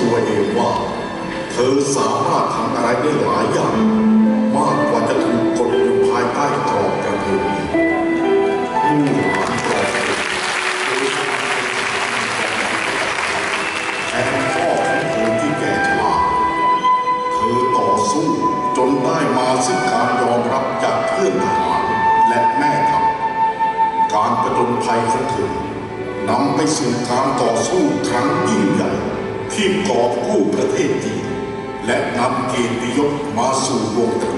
ตัวเองว่า เธอสามารถทำอะไรได้หลายอย่าง มากกว่าจะถูกกดอยู่ภายใต้กรอบกระเบียงผู้หารกรอบแทนพ่อของเธอที่แก่ชราเธอต่อสู้จนได้มาซึ่งการยอมรับจากเพื่อนทหารและแม่ทัพการประจนภัยของเธอนำไปสู่การต่อสู้ครั้งยิ่งใหญ่ ที่กอบกู้ประเทศจีนและนำเกียรติยศมาสู่วงตระกูล